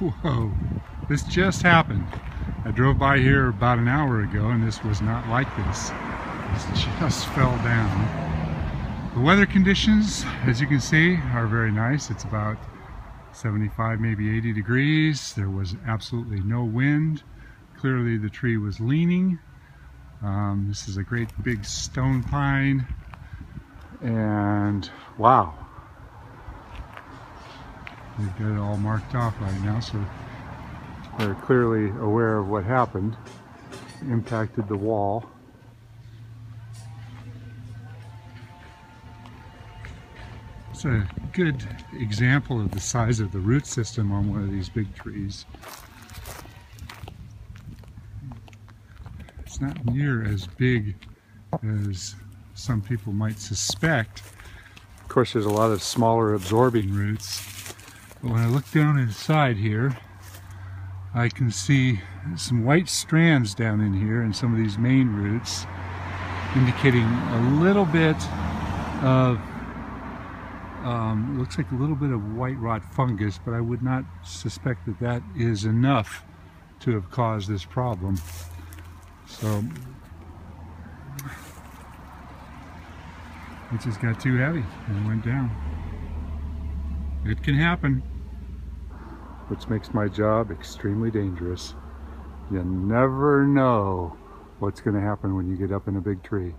Whoa, this just happened. I drove by here about an hour ago and this was not like this. This just fell down. The weather conditions, as you can see, are very nice. It's about 75, maybe 80 degrees. There was absolutely no wind. Clearly the tree was leaning. Um, this is a great big stone pine. And wow, They've got it all marked off right now, so they're clearly aware of what happened, impacted the wall. It's a good example of the size of the root system on one of these big trees. It's not near as big as some people might suspect. Of course, there's a lot of smaller absorbing roots but when I look down inside here, I can see some white strands down in here and some of these main roots indicating a little bit of um, looks like a little bit of white rot fungus but I would not suspect that that is enough to have caused this problem. So it just got too heavy and went down. It can happen which makes my job extremely dangerous. You never know what's going to happen when you get up in a big tree.